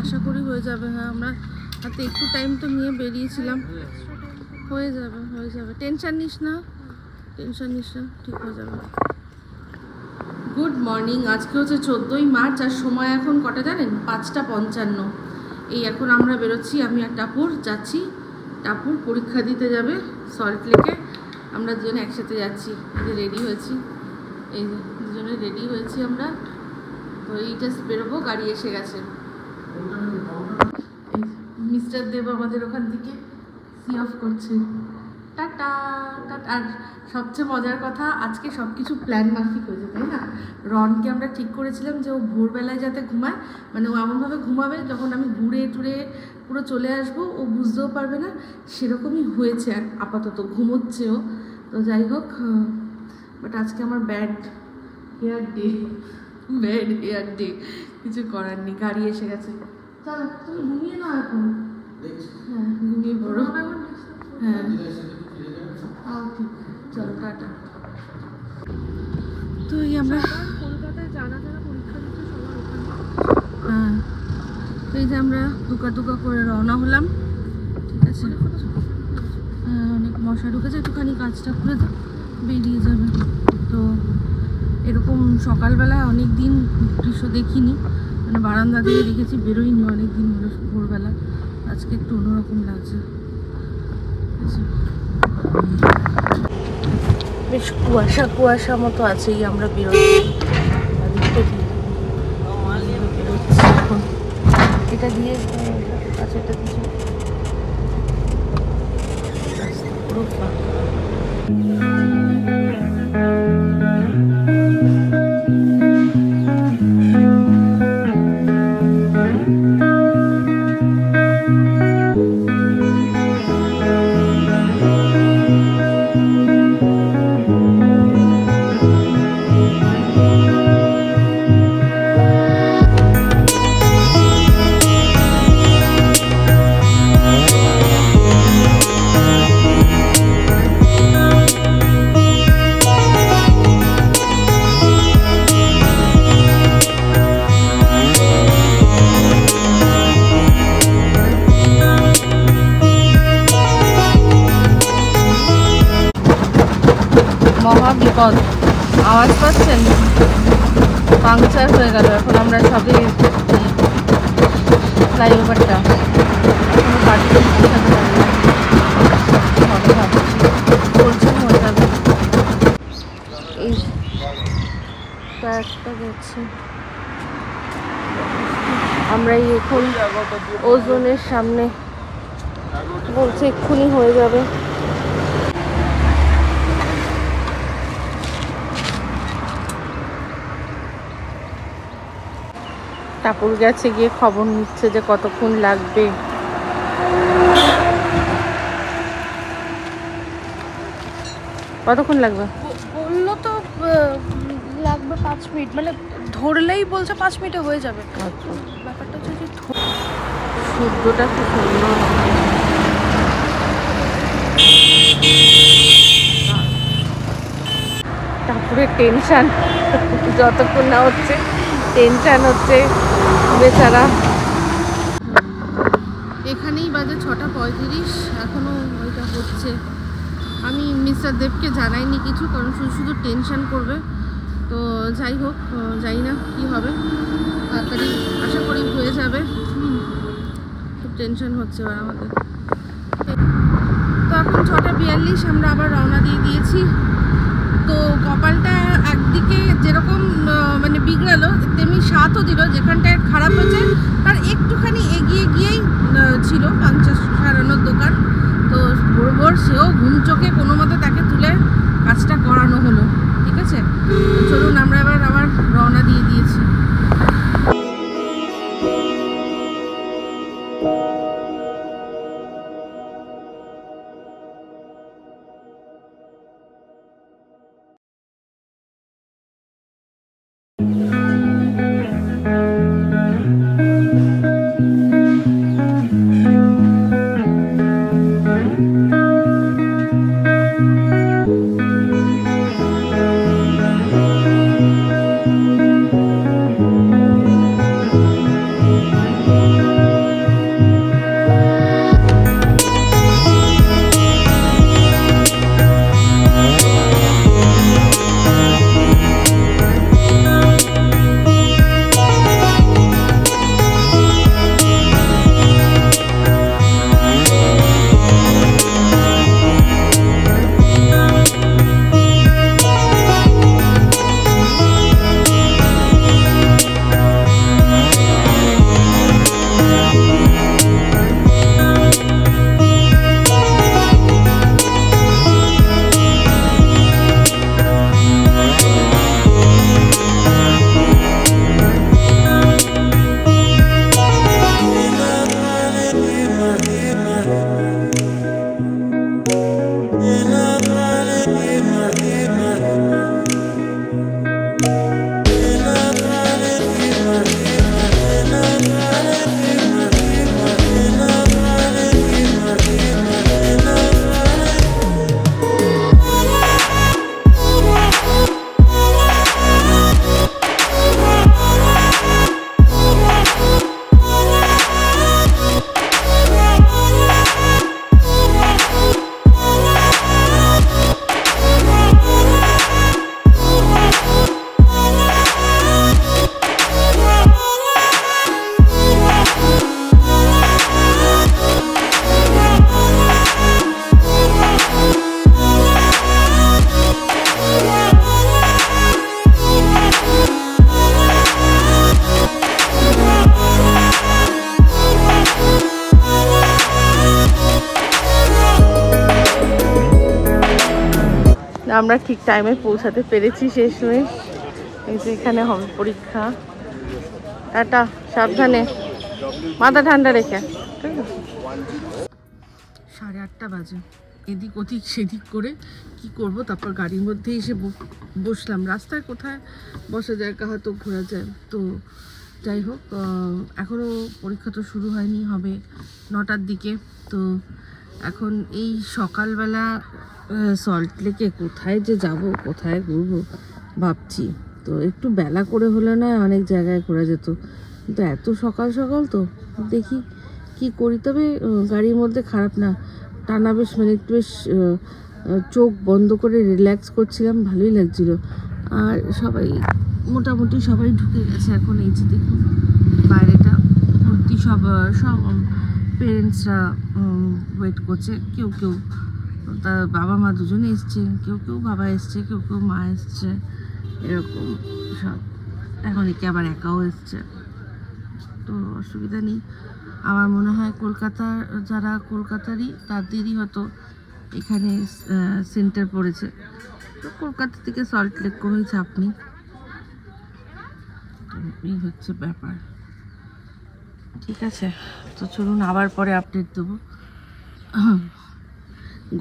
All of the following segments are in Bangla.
আশা করি হয়ে যাবে হ্যাঁ আমরা হাতে একটু টাইম তো নিয়ে বেরিয়েছিলাম হয়ে যাবে হয়ে যাবে টেনশন নিস না টেনশন নিস না ঠিক হয়ে যাবে গুড মর্নিং আজকে হচ্ছে চোদ্দোই মার্চ আর সময় এখন কটা জানেন? পাঁচটা পঞ্চান্ন। এই এখন আমরা বেরোচ্ছি, আমি আর টাপুর যাচ্ছি। টাপুর পরীক্ষা দিতে যাবে সল্ট লেকে আমরা দুজনে একসাথে যাচ্ছি রেডি হয়েছি। এই দুজনে রেডি হয়েছি আমরা। তো এই জাস্ট বেরোবো, গাড়ি এসে গেছে। মিস্টার দেব আমাদের ওখান থেকে। সি অফ করছে। আর সবচেয়ে মজার কথা, আজকে সব কিছু প্ল্যান মাফিক হয়েছে, তাই না? রনকে আমরা ঠিক করেছিলাম যে ও ভোরবেলায় যাতে ঘুমায়। মানে ও এমনভাবে ঘুমাবে যখন আমি ঘুরে টুরে পুরো চলে আসব, ও বুঝতেও পারবে না। সেরকমই হয়েছে আর আপাতত, ঘুমোচ্ছে ও। তো যাই হোক বাট আজকে আমার bad hair day bad hair day কিছু করার নেই গাড়ি এসে গেছে। চলো তুমি ঘুমিয়ে নাও এখন। হ্যাঁ ঘুমিয়ে পড়ো। হ্যাঁ ঠিক। চলো টাটা। তো এই আমরা কলকাতায় যারা যারা পরীক্ষা দিচ্ছে সবার ওখানে। হ্যাঁ। তো এই যে আমরা দুকা দুকা করে রওনা হলাম। ঠিক আছে। হ্যাঁ অনেক মশা ঢুকেছে। একটুখানি কাজটা করে দাও। বেরিয়ে যাবে। তো এরকম সকালবেলা অনেক দিন দৃশ্য দেখিনি। মানে বারান্দা দিয়ে দেখেছি বেরোইনি অনেক দিন হলো ভোরবেলা। আজকে একটু অন্যরকম লাগছে। ঠিক বেশ কুয়াশা কুয়াশা মতো আছেই আমরা বেরোচ্ছি। এখন এটা দিয়ে আহ, আচ্ছা এটা কিছু পুরো Thank you. বিপদ আওয়াজ পাচ্ছেন? পাংচার হয়ে গেল। এখন আমরা সবই ফ্লাইওভারটা আমরা এখন ওজনের সামনে বলছে এক্ষুনি হয়ে যাবে। টাপুর গেছে গিয়ে খবর নিচ্ছে যে কতক্ষণ লাগবে। কতক্ষণ লাগবে? বলল তো লাগবে পাঁচ মিনিট। মানে ধরলেই বলছে পাঁচ মিনিটে হয়ে যাবে। আচ্ছা। ব্যাপারটা হচ্ছে যে সূর্যটা খুব সুন্দর। তারপরে টেনশন যতক্ষণ না হচ্ছে টেনশন হচ্ছে। বেচারা। এখানেই বাজে ছটা পঁয়ত্রিশ এখনও ওইটা হচ্ছে। আমি মিস্টার দেবকে জানাইনি কিছু, কারণ শুধু শুধু টেনশন করবে। তো যাই হোক জানি না কী হবে। তাড়াতাড়ি আশা করি হয়ে যাবে। খুব টেনশন হচ্ছে এবার আমাদের। তো এখন ছটা বিয়াল্লিশ, আমরা আবার রওনা দিয়ে দিয়েছি। তো কপালটা একদিকে যেরকম মানে বিগড়ালো, তেমনি স্বাদও দিল, যেখানটায় খারাপ হয়েছে, তার একটুখানি এগিয়ে গিয়েই ছিল পাঞ্চাশ সারানোর দোকান। তো ভোর সেও ঘুম চোখে কোনো মতে তাকে তুলে কাজটা করানো হলো, ঠিক আছে? চলুন, আমরা এবার আবার রওনা দিয়ে দিয়েছি। আমরা ঠিক টাইমে পৌঁছাতে পেরেছি শেষ মেশ এই এখানে হবে পরীক্ষা। টাটা, সাবধানে। মাথা ঠান্ডা রেখে। সাড়ে আটটা বাজে। এদিক ওদিক, সেদিক করে কি করব? তারপর গাড়ির মধ্যে এসে বসলাম। রাস্তায় কোথায় বসা জায়গা হয়তো ঘোরা যায়। তো যাই হোক এখনও পরীক্ষা তো শুরু হয়নি, হবে নটার দিকে। তো এখন এই সকালবেলা সল্ট লেকে কোথায় যে যাব, কোথায় ঘুরবো ভাবছি। তো একটু বেলা করে হলে না অনেক জায়গায় ঘোরা যেত। কিন্তু এত সকাল সকাল তো, দেখি কি করি। তবে গাড়ির মধ্যে খারাপ না, টানা বেশ মানে একটু বেশ চোখ বন্ধ করে রিল্যাক্স করছিলাম, ভালোই লাগছিল। আর সবাই, মোটামুটি সবাই ঢুকে গেছে এখন এই যে দেখুন, বাইরেটা ভর্তি সব সব পেরেন্টসরা ওয়েট করছে, কেউ কেউ তার বাবা মা দুজনে এসছে, কেউ কেউ বাবা এসছে, কেউ কেউ মা এসছে, এরকম সব। এখন একে আবার একাও এসছে। তো অসুবিধা নেই। আমার মনে হয় কলকাতার, যারা কলকাতারই, তাদেরই হয়তো এখানে সেন্টার পড়েছে। তো কলকাতা থেকে সল্ট লেক কোনোই চাপ নেই। এই হচ্ছে ব্যাপার। ঠিক আছে। তো চলুন আবার পরে আপডেট দেবো।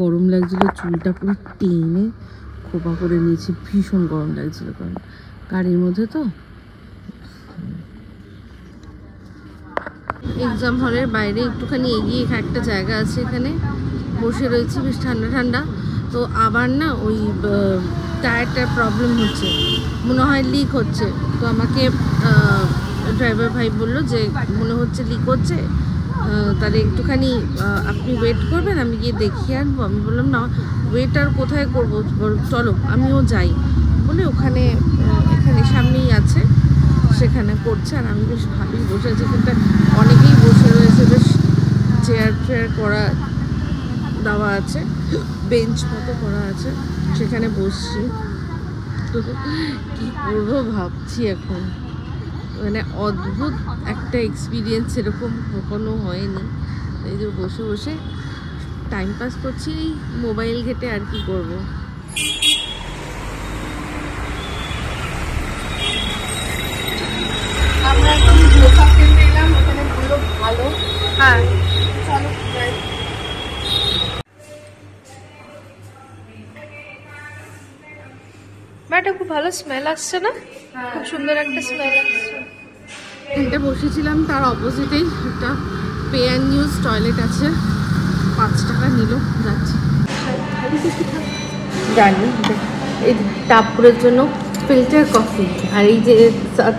গরম লাগছিল, চুলটা পুরো টেনে খোপা করে নিয়েছি, ভীষণ গরম লাগছিল কারণ গাড়ির মধ্যে তো। এক্সাম হলের বাইরে একটুখানি এগিয়ে একটা জায়গা আছে এখানে, বসে রয়েছি, বেশ ঠান্ডা ঠান্ডা। তো আবার না ওই টায়ারটার প্রবলেম হচ্ছে, মনে হয় লিক হচ্ছে। তো আমাকে ড্রাইভার ভাই বলল যে মনে হচ্ছে লিক হচ্ছে তাহলে একটুখানি আপনি ওয়েট করবেন, আমি গিয়ে দেখিয়ে আনব। আমি বললাম, না ওয়েট আর কোথায় করব? চলো, আমিও যাই। বলে ওখানে এখানে সামনেই আছে, সেখানে করছে, আর আমি বেশ ভালোই বসে আছি। কিন্তু অনেকেই বসে রয়েছে, বেশ চেয়ার চেয়ার করা, দেওয়া আছে বেঞ্চ মতো করা আছে, সেখানে বসছি। তো কী করব ভাবছি এখন। মানে অদ্ভুত একটা এক্সপিরিয়েন্স এরকম কখনো হয়নি। এই যে বসে বসে টাইম পাস করছি এই মোবাইল ঘেটে আর কি করব। আমরা এখন ধোসা খেতে এলাম ওখানে বলল ভালো। হ্যাঁ। চলো যাই। এটা খুব ভালো স্মেল আসছে না? খুব সুন্দর একটা স্মেল আসছে। এখানটা বসেছিলাম তার অপোজিটেই একটা পে অ্যান্ড ইউজ টয়লেট আছে। পাঁচ টাকা নিল যাচ্ছি। জানি এই টাপুরের জন্য ফিল্টার কফি আর এই যে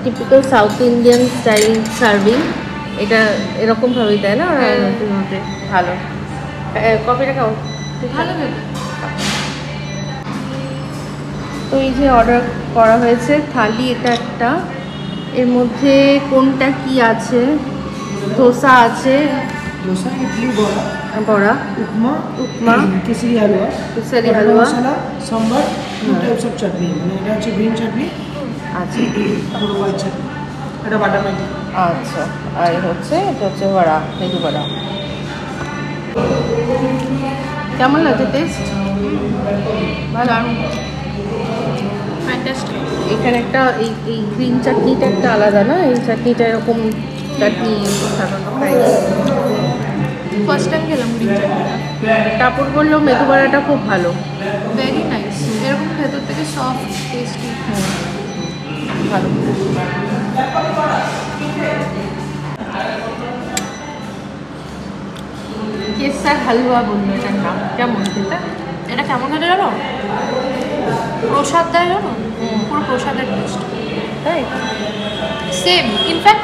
typical South Indian style serving এটা এরকমভাবেই দেয় না? ওরা নতুন মধ্যে। ভালো। কফিটা খাও। ভালো তো এই যে অর্ডার করা হয়েছে থালি এটা একটা। এর মধ্যে কোনটা কি আছে? ধোসা আছে। ধোসা বড়া। হ্যাঁ, বড়া। উপমা উপমা। হালুয়া। হালুয়া। হ্যাঁ। আচ্ছা।, আচ্ছা। আর হচ্ছে এটা হচ্ছে বড়া বড়া। কেমন লাগছে? ভালো আর এখানে একটা এই এই গ্রিন চাটনিটা একটা আলাদা না? এই চাটনিটা এরকম চাটনি সাধারণত খাই। ফার্স্ট টাইম খেলাম গ্রিন চাটনিটা কাপড় বলল মেদু বড়াটা খুব ভালো। ভেরি নাইস এরকম ভেতর থেকে সফট টেস্টি ভালো। কেসার হালুয়া বলল এটার নাম। কেমন খেতে? এটা কেমন খেতে জানো? প্রসাদ দেয় জানো? পুরো প্রসাদের টেস্ট তাই? সেম ইনফ্যাক্ট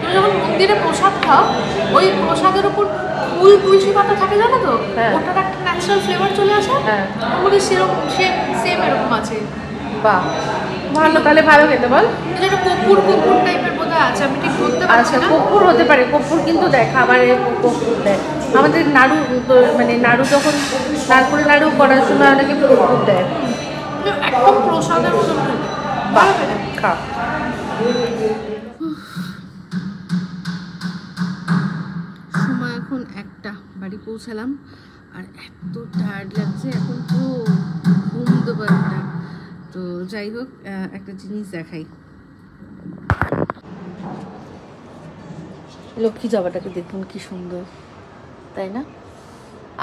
তুমি যখন মন্দিরে প্রসাদ খাও ওই প্রসাদের উপর ফুল তুলসী পাতা থাকে জানো তো? হ্যাঁ। ওটার একটা ন্যাচারাল ফ্লেভার চলে আসে। হ্যাঁ। ওগুলি সেরকম সেম সেম এরকম আছে। বাহ। ভালো তাহলে ভালো খেতে বল। একটা কপুর কপুর টাইপের বোধহয় আছে আমি ঠিক বলতে পারছি আচ্ছা না। কর্পূর হতে পারে। কর্পূর কিন্তু দেয় খাবারে কর্পূর দেয় আমাদের নাড়ু মানে নাড়ু যখন নারকুল নাড়ু করার সময় অনেকে কর্পূর দেয়। কিন্তু একদম প্রসাদের খা। সময় এখন একটা বাড়ি পৌঁছালাম। আর এত টায়ার্ড লাগছে এখন তো পারি না তো যাই হোক একটা জিনিস দেখাই। লক্ষ্মী জবাটাকে দেখুন কি সুন্দর তাই না?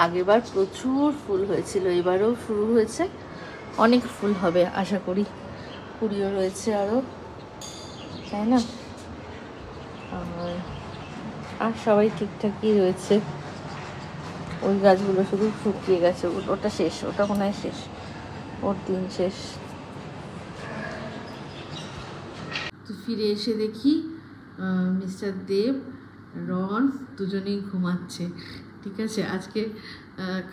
আগেরবার প্রচুর ফুল হয়েছিল এবারও শুরু হয়েছে। অনেক ফুল হবে, আশা করি। কুড়িও রয়েছে আরও তাই না? আর সবাই ঠিকঠাকই রয়েছে। ওই গাছগুলো শুধু শুকিয়ে গেছে ওটা শেষ, ওটা মনে হয় শেষ। ওর দিন শেষ। তো ফিরে এসে দেখি মিস্টার দেব, রন দুজনেই ঘুমাচ্ছে, ঠিক আছে? আজকে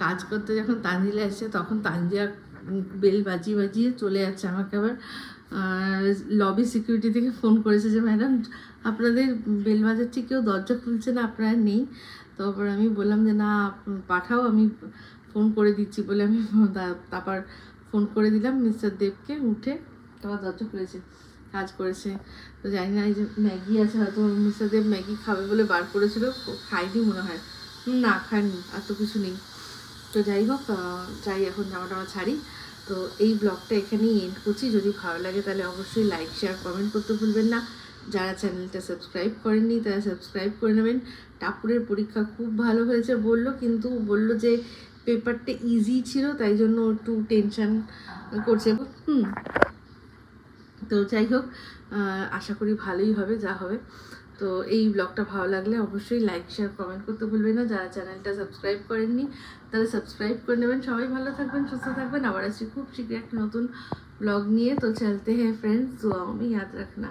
কাজ করতে যখন তানজিলা এসছে, তখন তানজিয়া বেল বাজিয়ে বাজিয়ে চলে যাচ্ছে আমাকে আবার। লবি সিকিউরিটি থেকে ফোন করেছে যে, ম্যাডাম, আপনাদের বেল বাজাচ্ছি, কেউ দরজা খুলছে না, আপনারা নেই। তারপর আমি বললাম যে, না, পাঠাও, আমি ফোন করে দিচ্ছি বলে আমি তারপর ফোন করে দিলাম মিস্টার দেবকে উঠে, তারপর দরজা খুলেছে, কাজ করেছে। তো জানি না, এই যে ম্যাগি আছে, হয়তো মিস্টার দেব ম্যাগি খাবে বলে বার করেছিল, খাইনি মনে হয়। না খায়নি আর তো কিছু নেই। তো যাই হোক যাই এখন জামা টামা ছাড়ি। তো এই ব্লগটা এখানেই এন্ড করছি। যদি ভালো লাগে তাহলে অবশ্যই লাইক শেয়ার কমেন্ট করতে ভুলবেন না। যারা চ্যানেলটা সাবস্ক্রাইব করেননি, তারা সাবস্ক্রাইব করে নেবেন। টাপুরের পরীক্ষা খুব ভালো হয়েছে বলল, কিন্তু বলল যে পেপারটা ইজি ছিল, তাই জন্য একটু টেনশন করছে। হুম। তো যাই হোক আশা করি ভালোই হবে, যা হবে। তো এই ব্লগটা ভালো লাগলে অবশ্যই লাইক শেয়ার কমেন্ট করতে ভুলবেন না। যারা চ্যানেলটা সাবস্ক্রাইব করেননি, তারা সাবস্ক্রাইব করে নেবেন। সবাই ভালো থাকবেন, সুস্থ থাকবেন। আবার আসছি খুব শীঘ্রই একটা নতুন ব্লগ নিয়ে। তো চলতে হ্যাঁ ফ্রেন্ডস তো আমি, ইয়াদ রাখনা।